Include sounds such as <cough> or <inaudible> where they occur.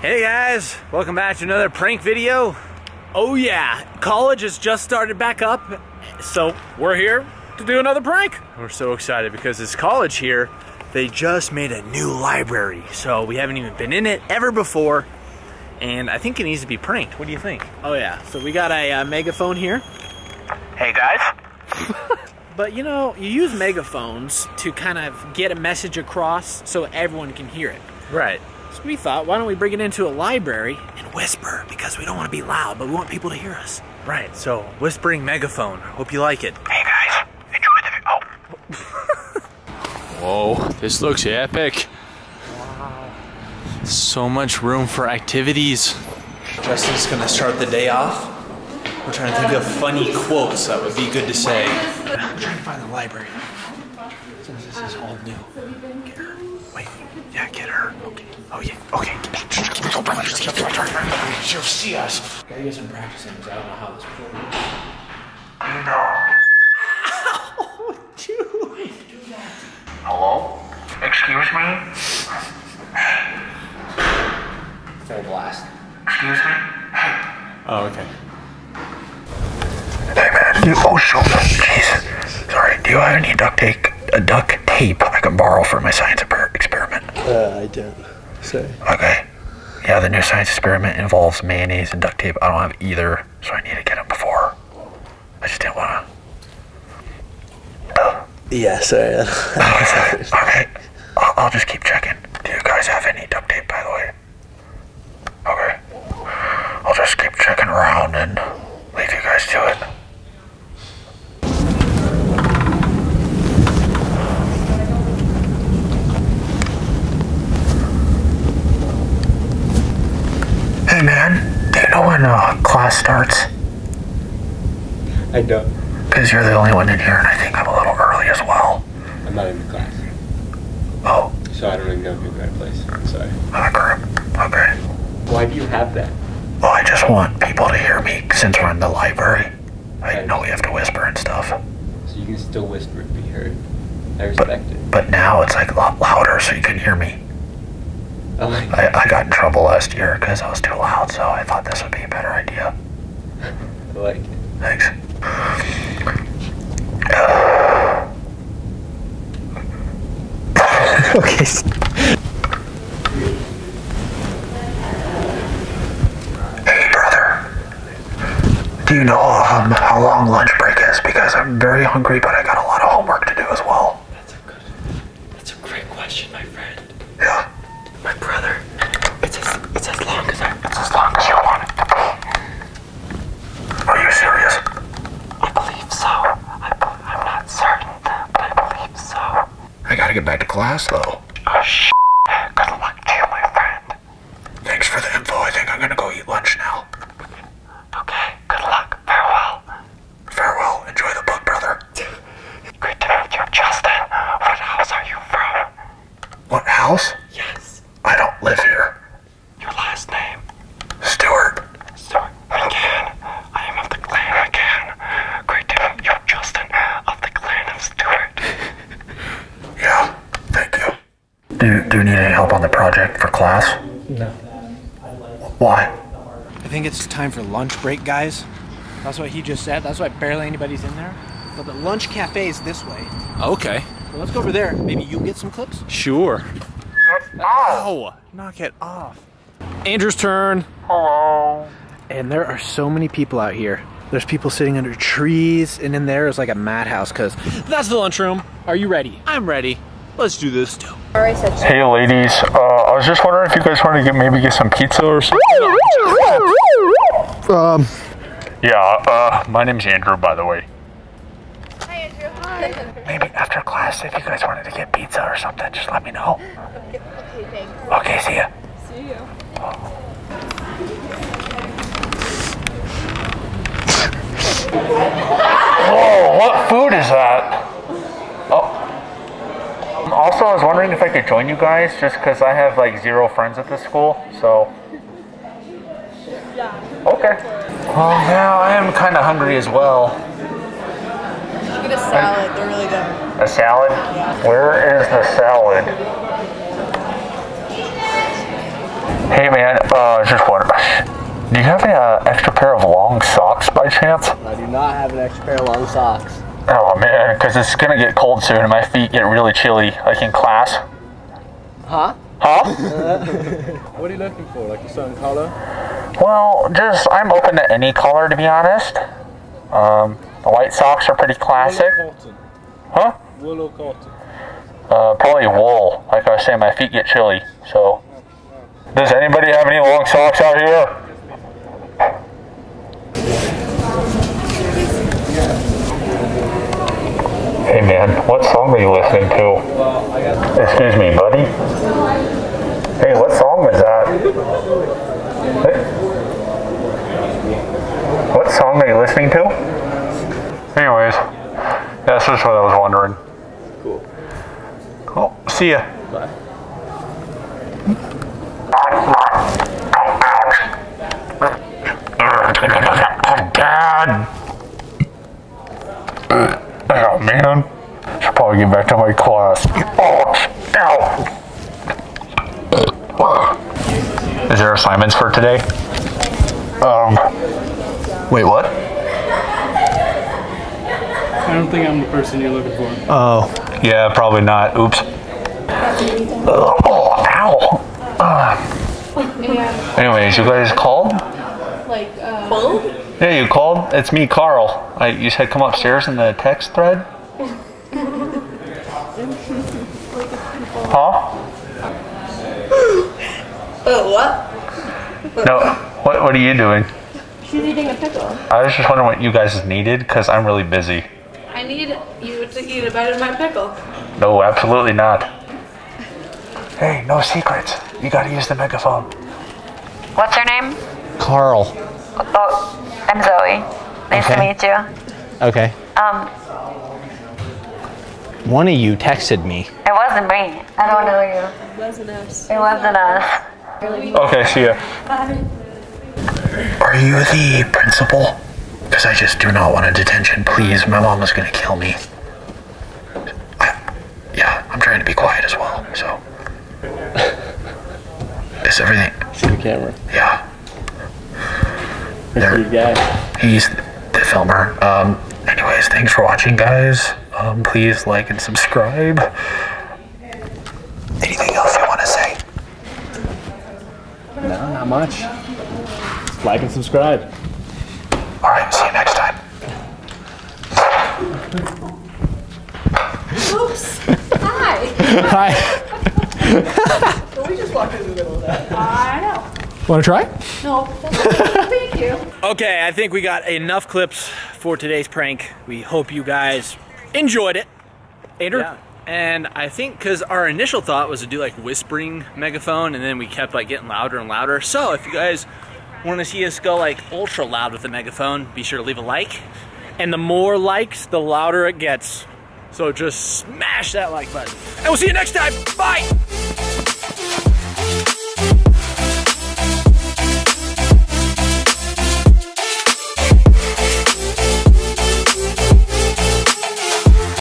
Hey guys, welcome back to another prank video. Oh yeah, college has just started back up, so we're here to do another prank. We're so excited because this college here, they just made a new library. So we haven't even been in it ever before. And I think it needs to be pranked. What do you think? Oh yeah, so we got a uh, megaphone here. Hey guys. <laughs> But you know, you use megaphones to kind of get a message across so everyone can hear it. Right. So we thought, why don't we bring it into a library and whisper because we don't want to be loud, but we want people to hear us. Right, so whispering megaphone. Hope you like it. Hey guys, enjoy the. Oh. Whoa, this looks epic. Wow. So much room for activities. Justin's gonna start the day off. We're trying to think of funny quotes that would be good to say. I'm trying to find the library. Since this is all new. Oh yeah. Okay. She'll see us. Gotta get some practicing because I don't know how this works. <laughs> Hello? Excuse me? Full blast. Excuse me? Oh, okay. Hey man, you, oh shoot, jeez. Sorry, do you have any duct tape, uh, duct tape I can borrow for my science experiment? Uh, I don't say. Okay. Yeah, the new science experiment involves mayonnaise and duct tape. I don't have either, so I need to get them before. I just didn't want to. Yeah, sorry. <laughs> Okay, I'll, I'll just keep checking. Do you guys have any duct tape, by the way? Okay. I'll just keep checking around and leave you guys to it. Hey man, do you know when starts? I don't. Because you're the only one in here, and I think I'm a little early as well. I'm not in the class, Oh, so I don't even know if you're going to place. I'm sorry. crap. Okay. Why do you have that? Well, I just want people to hear me since we're in the library. I know we have to whisper and stuff. So you can still whisper and be heard. I respect it. But now it's like a lot louder so you can hear me. Oh I, I got in trouble last year because I was too loud, so I thought this would be a better idea. I like it. Thanks. <laughs> okay. Hey, brother. Do you know um, how long lunch break is? Because I'm very hungry, but I got a lot of homework to do as well. That's a good. That's a great question, my friend. Yeah. My brother. It's as it's as long as I. It's as long as you want it to be. Are you serious? I believe so. I, I'm not certain, but I believe so. I gotta get back to class, though. Oh sh. Good luck to you, my friend. Thanks for the info. I think I'm gonna go eat lunch now. Okay. Good luck. Farewell. Farewell. Enjoy the book, brother. Great to meet you, Justin. What house are you from? What house? Yes. I don't live here. Your last name. Stuart. Stuart McCann. I am of the clan McCann. Great to meet you, Justin, of the clan of Stuart. Yeah. Thank you. Do Do you need any help on the project for class? No. Why? I think it's time for lunch break, guys. That's what he just said. That's why barely anybody's in there. But the lunch cafe is this way. Okay. So let's go over there. Maybe you get some clips. Sure. Ow! Knock it off. Andrew's turn. Hello. And there are so many people out here. There's people sitting under trees, and in there is like a madhouse because that's the lunchroom. Are you ready? I'm ready. Let's do this. Hey, ladies. Uh, I was just wondering if you guys wanted to get maybe get some pizza or something. Um. Yeah. Uh, my name's Andrew, by the way. Hi, Andrew. Hi. Maybe after class, if you guys wanted to get pizza or something, just let me know. Okay, thanks. Okay. See ya. See you. Whoa, what food is that? Oh. Also, I was wondering if I could join you guys just because I have like zero friends at this school, so. Okay. Well, yeah, I am kind of hungry as well. Get a salad. They're really good. A salad? Where is the salad? Hey man, uh, Do you have an uh, extra pair of long socks by chance? I do not have an extra pair of long socks. Oh man, because it's gonna get cold soon and my feet get really chilly, like in class. Huh? Huh? <laughs> What are you looking for? Like a certain color? well, just I'm open to any color to be honest. Um, the white socks are pretty classic. cotton. Huh? Wool or cotton? Uh, probably wool. Like I was saying, my feet get chilly. So, does anybody have any long socks out here? Hey man, what song are you listening to? Excuse me, buddy. Hey, what song was that? Hey. What song are you listening to? Anyways, that's just what I was wondering. Cool. Oh, see ya. Dad. <laughs> Oh man. Should probably get back to my class. Oh, ow. Is there assignments for today? Um. Wait, what? I don't think I'm the person you're looking for. Oh. Yeah, probably not. Oops. Oh, ow. Ah. Anyways, you guys called? Like, uh. Yeah, you called. It's me, Carl. I, you said come upstairs in the text thread. Huh? Oh, what? No. What What are you doing? She's eating a pickle. I was just wondering what you guys needed because I'm really busy. I need you to eat a bite of my pickle. No, absolutely not. Hey, no secrets. You gotta use the megaphone. What's your name? Carl. Oh, I'm Zoe. Nice to meet you. Okay. Um, One of you texted me. it wasn't me. I don't know you. It wasn't us. It wasn't us. Okay, see ya. Are you the principal? Because I just do not want a detention. Please, my mom is gonna kill me. I, yeah, I'm trying to be quiet as well, so. Is everything? See the camera. Yeah. Pretty good guy. He's the filmer. Um, anyways, thanks for watching, guys. Um, please like and subscribe. Anything else you want to say? No, not much. Like and subscribe. All right, see you next time. Oops. Hi. <laughs> Hi. we just walked in the middle of that. I know. Want to try? No, <laughs> thank you. Okay, I think we got enough clips for today's prank. We hope you guys enjoyed it. Andrew? Yeah. And I think because our initial thought was to do like whispering megaphone, and then we kept like getting louder and louder. So if you guys want to see us go like ultra loud with the megaphone, be sure to leave a like. And the more likes, the louder it gets. So just smash that like button. And we'll see you next time. Bye!